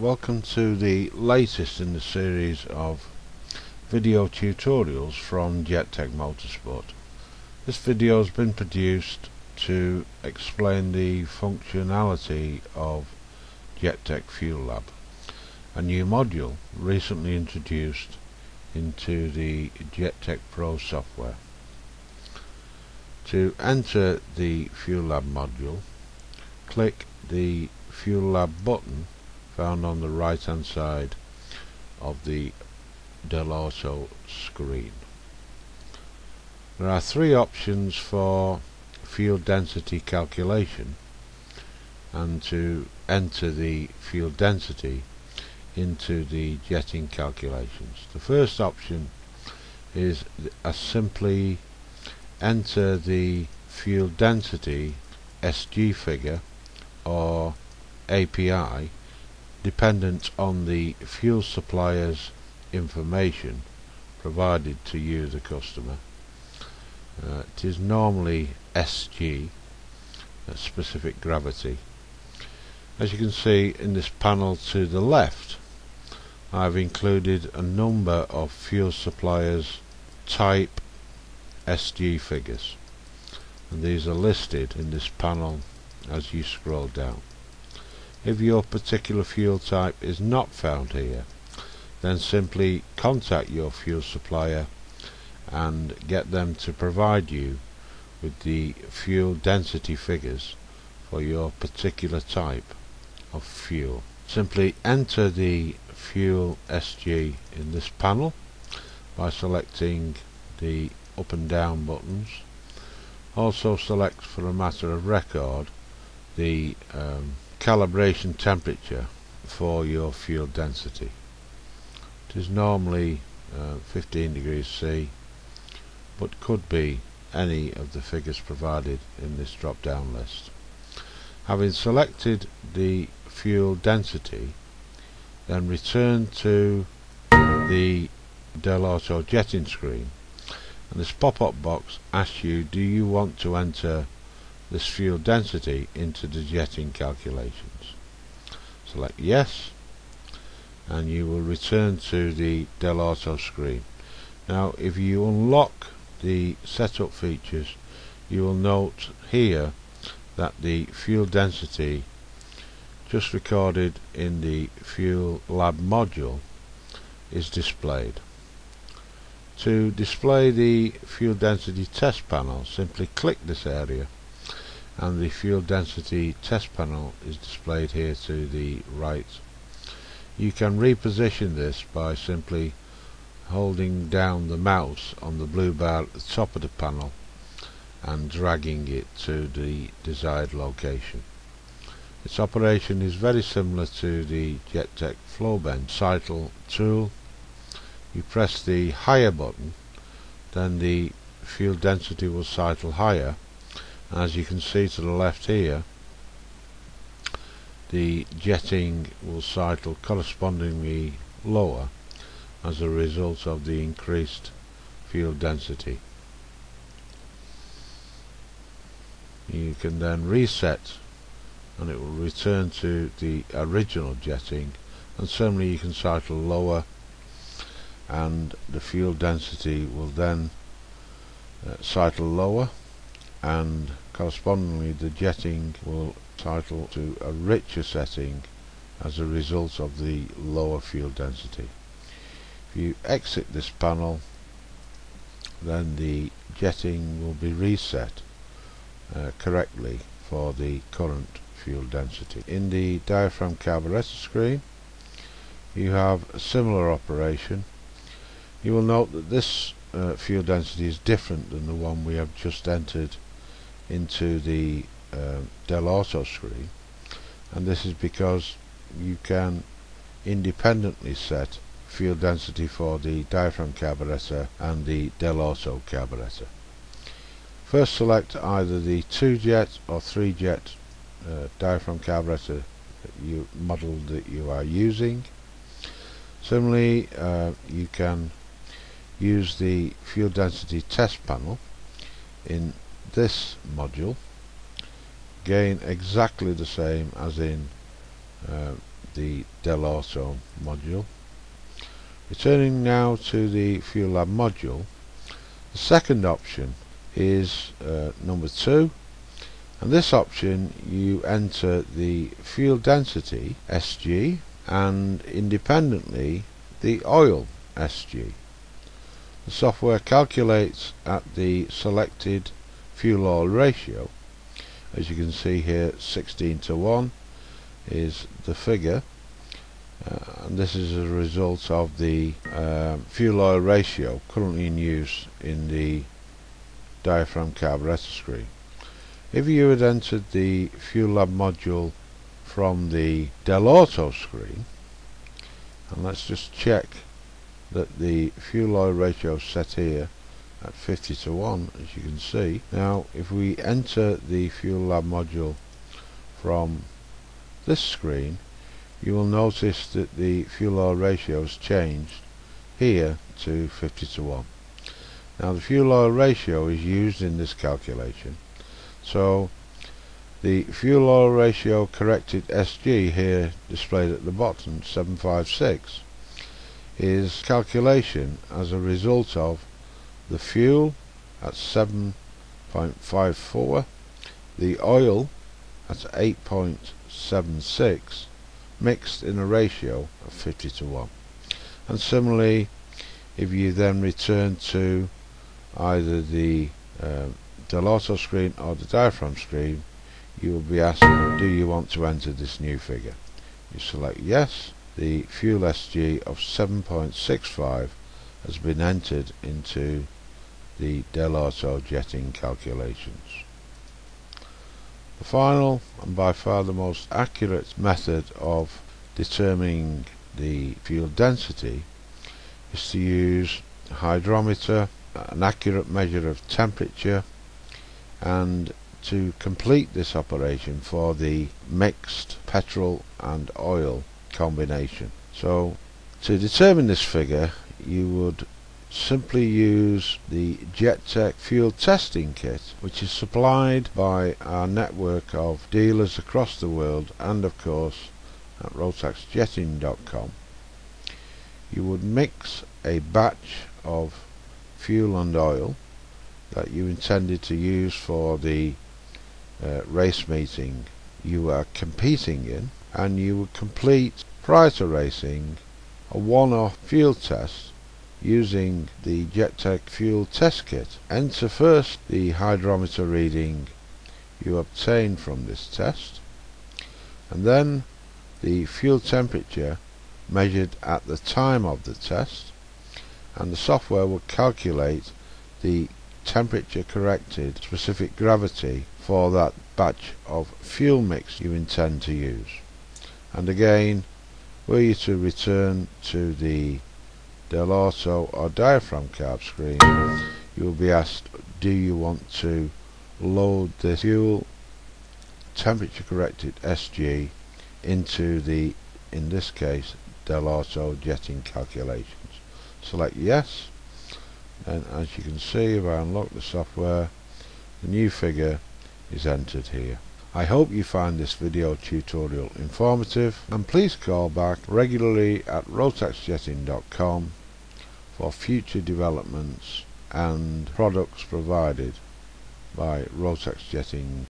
welcome to the latest in the series of video tutorials from JetTech Motorsport. This video has been produced to explain the functionality of JetTech Fuel Lab, a new module recently introduced into the JetTech Pro software. To enter the Fuel Lab module, click the Fuel Lab button found on the right hand side of the Dellorto screen. There are three options for fuel density calculation and to enter the fuel density into the jetting calculations. The first option is a simply enter the fuel density SG figure or API dependent on the fuel supplier's information provided to you the customer. Uh, it is normally SG, specific gravity. As you can see in this panel to the left I've included a number of fuel suppliers type SG figures and these are listed in this panel as you scroll down. If your particular fuel type is not found here, then simply contact your fuel supplier and get them to provide you with the fuel density figures for your particular type of fuel. Simply enter the fuel SG in this panel by selecting the up and down buttons. Also select for a matter of record the um, calibration temperature for your fuel density. It is normally uh, 15 degrees C but could be any of the figures provided in this drop down list. Having selected the fuel density then return to the Dellorto jetting screen and this pop-up box asks you do you want to enter this fuel density into the jetting calculations. Select yes and you will return to the Dellorto screen. Now if you unlock the setup features you will note here that the fuel density just recorded in the fuel lab module is displayed. To display the fuel density test panel simply click this area and the fuel density test panel is displayed here to the right. You can reposition this by simply holding down the mouse on the blue bar at the top of the panel and dragging it to the desired location. Its operation is very similar to the JetTech Flowbench Cycle tool. You press the higher button then the fuel density will cycle higher as you can see to the left here the jetting will cycle correspondingly lower as a result of the increased fuel density. You can then reset and it will return to the original jetting and similarly you can cycle lower and the fuel density will then uh, cycle lower and correspondingly the jetting will cycle to a richer setting as a result of the lower fuel density. If you exit this panel then the jetting will be reset uh, correctly for the current fuel density. In the diaphragm carburetor screen you have a similar operation. You will note that this uh, fuel density is different than the one we have just entered into the uh, Dellorto screen and this is because you can independently set fuel density for the diaphragm carburetor and the Dellorto carburetor. First select either the 2 jet or 3 jet uh, diaphragm carburetor you model that you are using. Similarly, uh, you can use the fuel density test panel in this module gain exactly the same as in uh, the Dellorto module. Returning now to the Fuel Lab module, the second option is uh, number two and this option you enter the fuel density SG and independently the oil SG. The software calculates at the selected fuel oil ratio as you can see here 16 to 1 is the figure uh, and this is a result of the uh, fuel oil ratio currently in use in the diaphragm carburetor screen. If you had entered the Fuel Lab module from the Dellorto screen, and let's just check that the fuel oil ratio set here at 50 to 1 as you can see. Now if we enter the Fuel Lab module from this screen you will notice that the fuel oil ratio has changed here to 50 to 1. Now the fuel oil ratio is used in this calculation. So the fuel oil ratio corrected SG here displayed at the bottom 756 is calculation as a result of the fuel at 7.54 the oil at 8.76 mixed in a ratio of 50 to 1 and similarly if you then return to either the uh, Dellorto screen or the diaphragm screen you will be asked do you want to enter this new figure? You select yes. The fuel SG of 7.65 has been entered into the Dellorto jetting calculations the final and by far the most accurate method of determining the fuel density is to use a hydrometer an accurate measure of temperature and to complete this operation for the mixed petrol and oil combination. So to determine this figure you would simply use the JetTech fuel testing kit which is supplied by our network of dealers across the world and of course at rotaxjetting.com you would mix a batch of fuel and oil that you intended to use for the uh, race meeting you are competing in and you would complete prior to racing a one-off fuel test using the JetTech fuel test kit. Enter first the hydrometer reading you obtain from this test and then the fuel temperature measured at the time of the test and the software will calculate the temperature corrected specific gravity for that batch of fuel mix you intend to use and again were you to return to the Dellorto or diaphragm carb screen you will be asked do you want to load the fuel temperature corrected SG into the in this case Del jetting calculations? Select yes. And as you can see if I unlock the software the new figure is entered here. I hope you find this video tutorial informative. And please call back regularly at rotaxjetting.com for future developments and products provided by Rotax Jetting